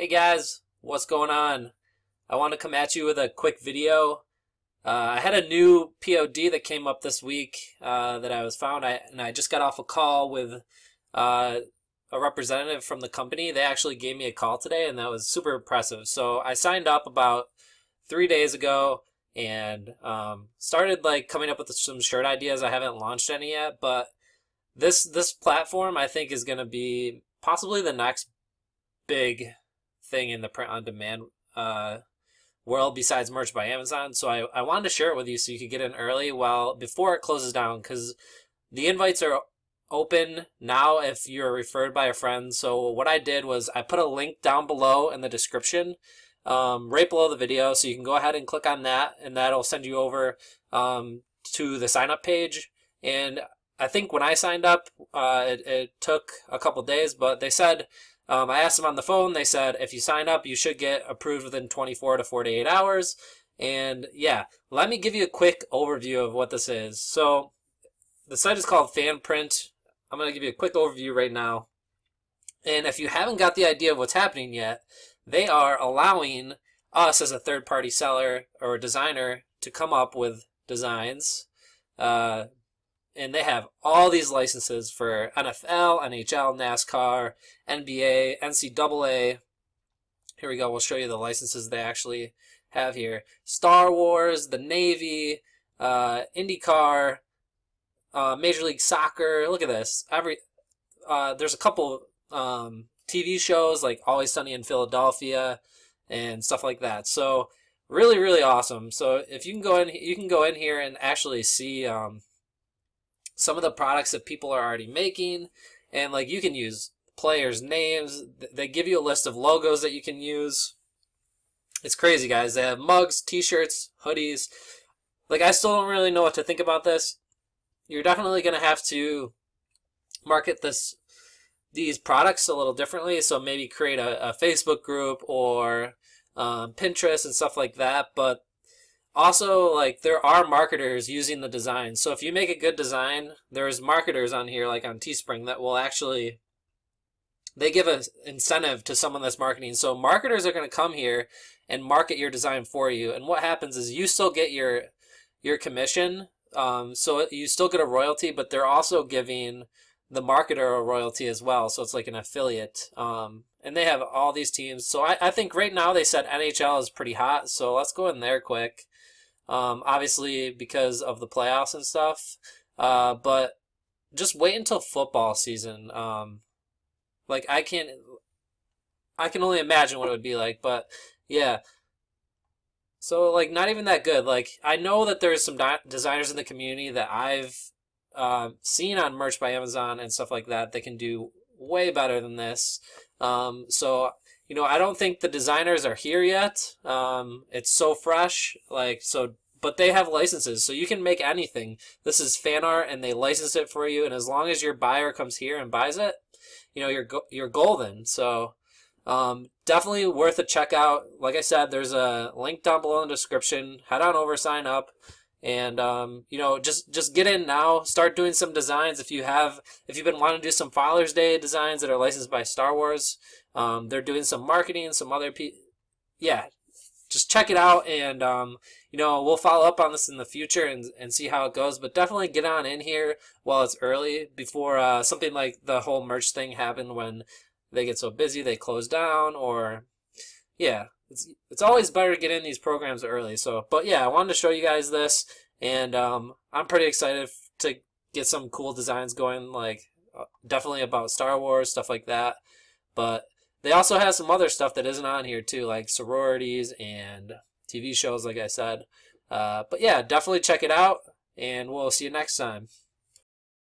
Hey guys, what's going on? I want to come at you with a quick video. Uh, I had a new POD that came up this week uh, that I was found, I, and I just got off a call with uh, a representative from the company. They actually gave me a call today, and that was super impressive. So I signed up about three days ago and um, started like coming up with some shirt ideas. I haven't launched any yet, but this this platform I think is going to be possibly the next big thing in the print on demand uh, world besides merch by Amazon. So I, I wanted to share it with you so you could get in early while before it closes down because the invites are open now if you're referred by a friend. So what I did was I put a link down below in the description um, right below the video. So you can go ahead and click on that and that'll send you over um, to the sign up page. And I think when I signed up, uh, it, it took a couple days, but they said um, I asked them on the phone. They said if you sign up, you should get approved within 24 to 48 hours. And yeah, let me give you a quick overview of what this is. So the site is called FanPrint. I'm going to give you a quick overview right now. And if you haven't got the idea of what's happening yet, they are allowing us as a third party seller or designer to come up with designs uh, and they have all these licenses for NFL, NHL, NASCAR, NBA, NCAA. Here we go. We'll show you the licenses they actually have here. Star Wars, the Navy, uh, IndyCar, uh, Major League Soccer. Look at this. Every uh, there's a couple um, TV shows like Always Sunny in Philadelphia and stuff like that. So really, really awesome. So if you can go in, you can go in here and actually see. Um, some of the products that people are already making. And like you can use players names. They give you a list of logos that you can use. It's crazy guys. They have mugs t-shirts hoodies. Like i still don't really know what to think about this. You're definitely going to have to market this these products a little differently. So maybe create a, a facebook group or um, pinterest and stuff like that. But also like there are marketers using the design. So if you make a good design there's marketers on here like on teespring that will actually they give an incentive to someone that's marketing. So marketers are going to come here and market your design for you. And what happens is you still get your your commission um, so you still get a royalty but they're also giving the marketer a royalty as well. So it's like an affiliate um, and they have all these teams. So I, I think right now they said nhl is pretty hot. So let's go in there quick um, obviously because of the playoffs and stuff. Uh, but just wait until football season. Um, like I can't, I can only imagine what it would be like. But yeah, so like not even that good. Like I know that there's some designers in the community that I've uh, seen on merch by Amazon and stuff like that that can do way better than this. Um, so you know, I don't think the designers are here yet. Um, it's so fresh, like so, but they have licenses, so you can make anything. This is fan art, and they license it for you. And as long as your buyer comes here and buys it, you know, you're you're golden. So, um, definitely worth a check out. Like I said, there's a link down below in the description. Head on over, sign up and um, you know just just get in now start doing some designs if you have if you've been wanting to do some father's day designs that are licensed by star wars um, they're doing some marketing, some other pe- yeah. Just check it out, and um, you know we'll follow up on this in the future and and see how it goes. But definitely get on in here while it's early before uh, something like the whole merch thing happened when they get so busy they close down or yeah it's it's always better to get in these programs early so but yeah i wanted to show you guys this and um, i'm pretty excited to get some cool designs going like uh, definitely about star wars stuff like that but they also have some other stuff that isn't on here too, like sororities and TV shows, like I said. Uh, but yeah, definitely check it out, and we'll see you next time.